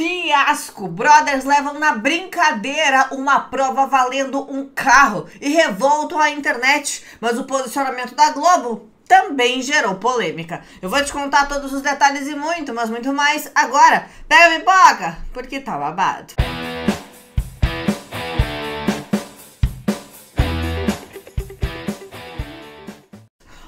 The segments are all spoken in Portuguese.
Fiasco! Brothers levam na brincadeira uma prova valendo um carro e revoltam a internet, mas o posicionamento da Globo também gerou polêmica. Eu vou te contar todos os detalhes e muito, mas muito mais agora. Pega a pipoca, porque tá babado.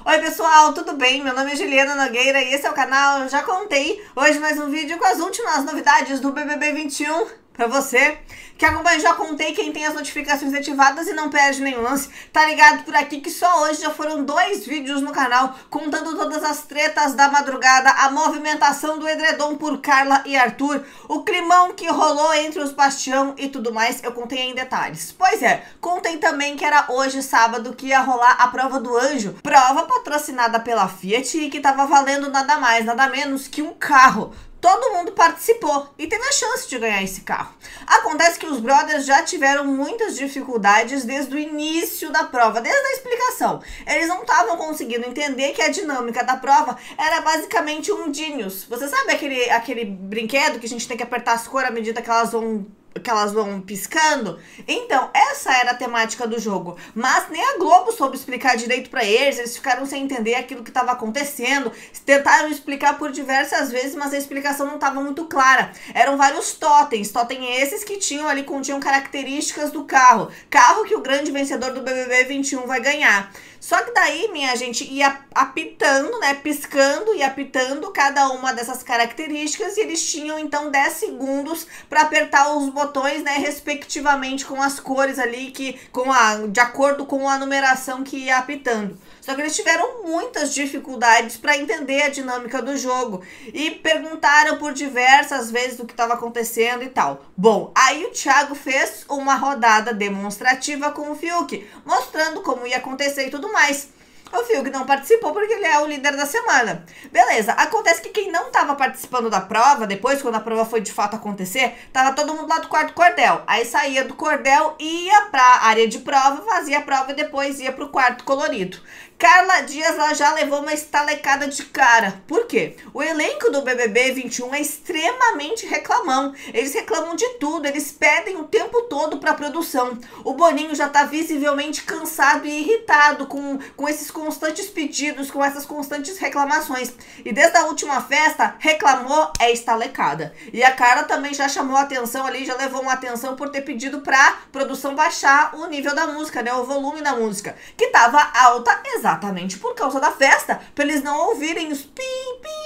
Oi pessoal, tudo bem? Meu nome é Juliana Nogueira e esse é o canal Já Contei. Hoje mais um vídeo com as últimas novidades do BBB 21 pra você que acompanha, já contei quem tem as notificações ativadas e não perde nenhum lance. Tá ligado por aqui que só hoje já foram dois vídeos no canal contando todas as tretas da madrugada, a movimentação do edredom por Carla e Arthur, o climão que rolou entre os Bastião e tudo mais, eu contei em detalhes. Pois é, contei também que era hoje, sábado, que ia rolar a prova do anjo, prova patrocinada pela Fiat e que tava valendo nada mais, nada menos que um carro todo mundo participou e teve a chance de ganhar esse carro. Acontece que os brothers já tiveram muitas dificuldades desde o início da prova, desde a explicação. Eles não estavam conseguindo entender que a dinâmica da prova era basicamente um Genius. Você sabe aquele, aquele brinquedo que a gente tem que apertar as cores à medida que elas vão que elas vão piscando. Então, essa era a temática do jogo. Mas nem a Globo soube explicar direito para eles, eles ficaram sem entender aquilo que estava acontecendo. Tentaram explicar por diversas vezes, mas a explicação não estava muito clara. Eram vários totens, totem esses que tinham ali continham características do carro. Carro que o grande vencedor do BBB 21 vai ganhar. Só que daí, minha gente, ia apitando, né, piscando e apitando cada uma dessas características e eles tinham então 10 segundos para apertar os botões, né, respectivamente com as cores ali que com a de acordo com a numeração que ia apitando. Só que eles tiveram muitas dificuldades para entender a dinâmica do jogo e perguntaram por diversas vezes o que estava acontecendo e tal. Bom, aí o Thiago fez uma rodada demonstrativa com o Fiuk, mostrando como ia acontecer e tudo mais. O Fiuk não participou porque ele é o líder da semana. Beleza, acontece que quem não estava participando da prova, depois, quando a prova foi de fato acontecer, tava todo mundo lá do quarto cordel. Aí saía do cordel, ia pra área de prova, fazia a prova e depois ia pro quarto colorido. Carla Dias ela já levou uma estalecada de cara. Por quê? O elenco do BBB 21 é extremamente reclamão. Eles reclamam de tudo, eles pedem o tempo todo para produção. O Boninho já tá visivelmente cansado e irritado com, com esses constantes pedidos, com essas constantes reclamações. E desde a última festa, reclamou é estalecada. E a Carla também já chamou atenção ali, já levou uma atenção por ter pedido pra produção baixar o nível da música, né? O volume da música, que tava alta exatamente por causa da festa, para eles não ouvirem os pim, pim,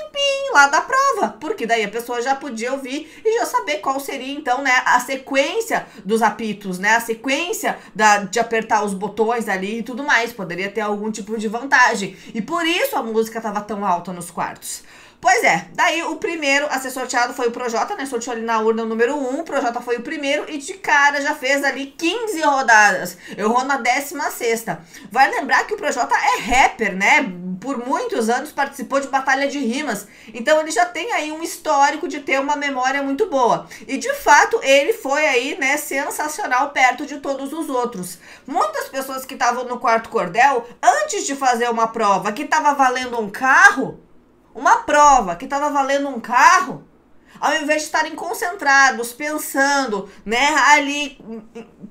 lá da prova, porque daí a pessoa já podia ouvir e já saber qual seria então, né, a sequência dos apitos, né, a sequência da, de apertar os botões ali e tudo mais, poderia ter algum tipo de vantagem. E por isso a música tava tão alta nos quartos. Pois é, daí o primeiro a ser sorteado foi o Projota, né? Sorteou ali na urna número 1. O Projota foi o primeiro e de cara já fez ali 15 rodadas. Errou na 16. Vai lembrar que o Projota é rapper, né? Por muitos anos participou de batalha de rimas. Então ele já tem aí um histórico de ter uma memória muito boa. E de fato ele foi aí, né, sensacional perto de todos os outros. Muitas pessoas que estavam no quarto cordel, antes de fazer uma prova que estava valendo um carro uma prova que estava valendo um carro, ao invés de estarem concentrados, pensando, né, ali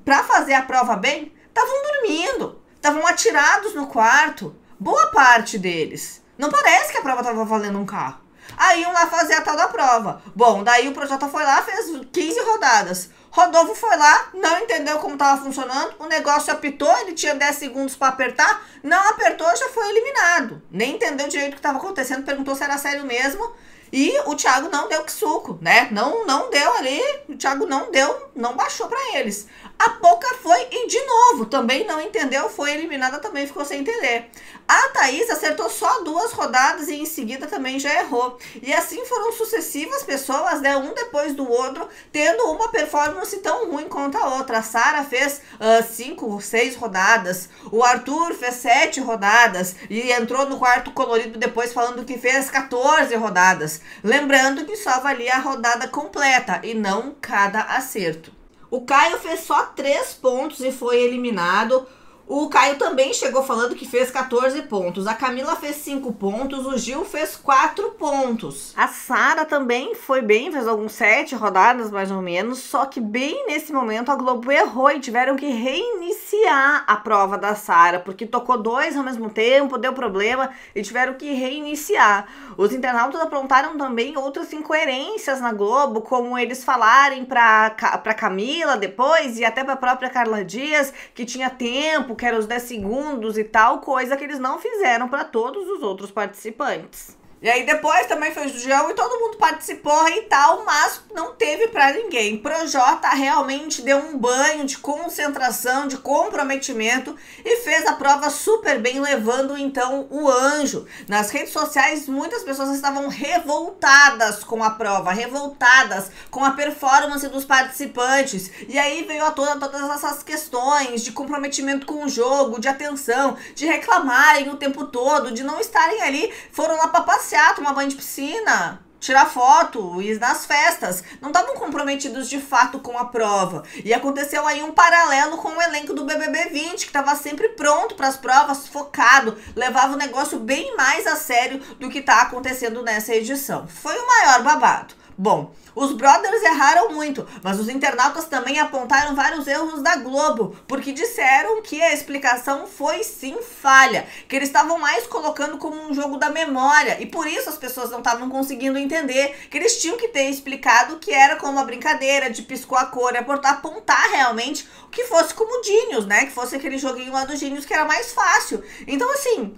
para fazer a prova bem, estavam dormindo, estavam atirados no quarto, boa parte deles. Não parece que a prova estava valendo um carro. Aí iam lá fazer a tal da prova. Bom, daí o projeto foi lá, fez 15 rodadas. Rodolfo foi lá, não entendeu como estava funcionando, o negócio apitou, ele tinha 10 segundos para apertar, não apertou, já foi eliminado. Nem entendeu direito o que estava acontecendo, perguntou se era sério mesmo. E o Thiago não deu que suco, né? Não, não deu ali, o Thiago não deu, não baixou para eles. A Poca foi e de novo, também não entendeu, foi eliminada, também ficou sem entender. A Thaís acertou só duas rodadas e em seguida também já errou. E assim foram sucessivas pessoas, né, um depois do outro, tendo uma performance tão ruim quanto a outra. A Sara fez uh, cinco seis rodadas, o Arthur fez sete rodadas e entrou no quarto colorido depois falando que fez 14 rodadas. Lembrando que só valia a rodada completa e não cada acerto. O Caio fez só três pontos e foi eliminado. O Caio também chegou falando que fez 14 pontos. A Camila fez 5 pontos. O Gil fez 4 pontos. A Sara também foi bem, fez alguns 7 rodadas mais ou menos. Só que bem nesse momento a Globo errou e tiveram que reiniciar a prova da Sara, porque tocou dois ao mesmo tempo, deu problema e tiveram que reiniciar. Os internautas apontaram também outras incoerências na Globo, como eles falarem para para Camila depois e até para a própria Carla Dias que tinha tempo que era os 10 segundos e tal, coisa que eles não fizeram para todos os outros participantes. E aí depois também foi o João e todo mundo participou e tal, mas não teve para ninguém. Projota realmente deu um banho de concentração, de comprometimento e fez a prova super bem, levando então o anjo. Nas redes sociais, muitas pessoas estavam revoltadas com a prova, revoltadas com a performance dos participantes. E aí veio a toda todas essas questões de comprometimento com o jogo, de atenção, de reclamarem o tempo todo, de não estarem ali, foram lá para passear, tomar banho de piscina, tirar foto, ir nas festas. Não estavam comprometidos de fato com a prova. E aconteceu aí um paralelo com o elenco do BBB 20, que estava sempre pronto para as provas, focado, levava o negócio bem mais a sério do que está acontecendo nessa edição. Foi o maior babado. Bom, os brothers erraram muito, mas os internautas também apontaram vários erros da Globo, porque disseram que a explicação foi sim falha, que eles estavam mais colocando como um jogo da memória e por isso as pessoas não estavam conseguindo entender que eles tinham que ter explicado que era como uma brincadeira de piscou a cor e apontar realmente o que fosse como Genius, né? Que fosse aquele joguinho lá do Genius que era mais fácil. Então, assim,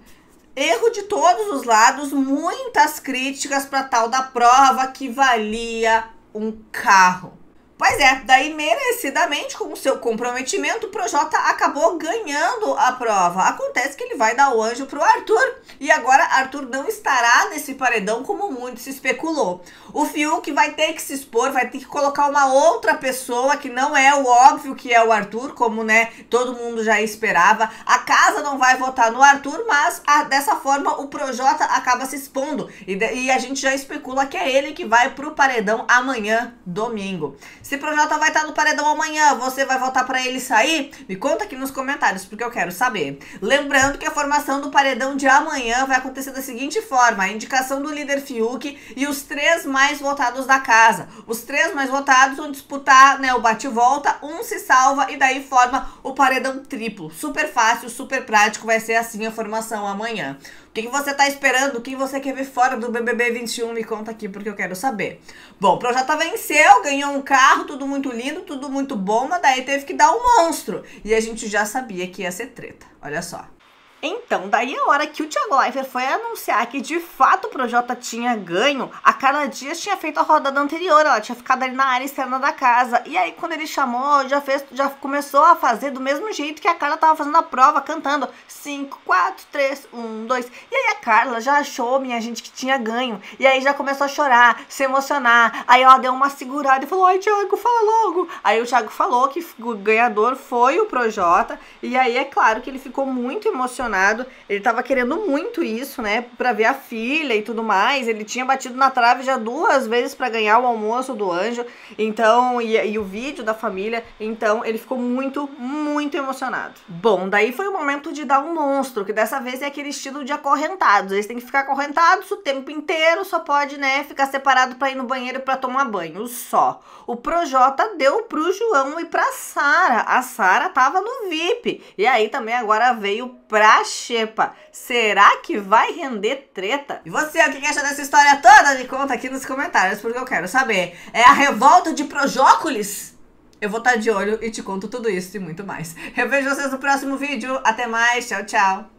Erro de todos os lados, muitas críticas para tal da prova que valia um carro. Pois é, daí merecidamente, com o seu comprometimento, o Projota acabou ganhando a prova. Acontece que ele vai dar o anjo pro Arthur. E agora Arthur não estará nesse paredão como muito se especulou. O Fiuk vai ter que se expor, vai ter que colocar uma outra pessoa que não é o óbvio que é o Arthur, como né, todo mundo já esperava. A casa não vai votar no Arthur, mas a, dessa forma o Projota acaba se expondo. E, e a gente já especula que é ele que vai pro paredão amanhã, domingo. Se Projota vai estar no paredão amanhã, você vai votar para ele sair? Me conta aqui nos comentários, porque eu quero saber. Lembrando que a formação do paredão de amanhã vai acontecer da seguinte forma: a indicação do líder Fiuk e os três mais votados da casa. Os três mais votados vão disputar né, o bate-volta, um se salva e daí forma o paredão triplo. Super fácil, super prático, vai ser assim a formação amanhã. O que, que você tá esperando? Quem você quer ver fora do BBB 21? Me conta aqui porque eu quero saber. Bom, o Projota venceu, ganhou um carro, tudo muito lindo, tudo muito bom, mas daí teve que dar um monstro. E a gente já sabia que ia ser treta. Olha só. Então, daí a hora que o Thiago Leifert foi anunciar que de fato o Projota tinha ganho, a Carla Dias tinha feito a rodada anterior, ela tinha ficado ali na área externa da casa. E aí quando ele chamou, já fez, já começou a fazer do mesmo jeito que a Carla tava fazendo a prova, cantando 5, 4, 3, 1, 2. E aí a Carla já achou, minha gente, que tinha ganho. E aí já começou a chorar, se emocionar. Aí ela deu uma segurada e falou: "Ai, Thiago, fala logo". Aí o Thiago falou que o ganhador foi o Projota, e aí é claro que ele ficou muito emocionado emocionado. Ele tava querendo muito isso, né? Pra ver a filha e tudo mais. Ele tinha batido na trave já duas vezes para ganhar o almoço do anjo. Então, e, e, o vídeo da família. Então, ele ficou muito, muito emocionado. Bom, daí foi o momento de dar um monstro, que dessa vez é aquele estilo de acorrentados. Eles têm que ficar acorrentados o tempo inteiro, só pode, né, ficar separado para ir no banheiro para tomar banho, só. O Projota deu pro João e pra Sara. A Sara tava no VIP. E aí também agora veio pra xepa. Será que vai render treta? E você, o que acha dessa história toda? Me conta aqui nos comentários, porque eu quero saber. É a revolta de Projócolis? Eu vou estar de olho e te conto tudo isso e muito mais. Eu vejo vocês no próximo vídeo. Até mais. Tchau, tchau.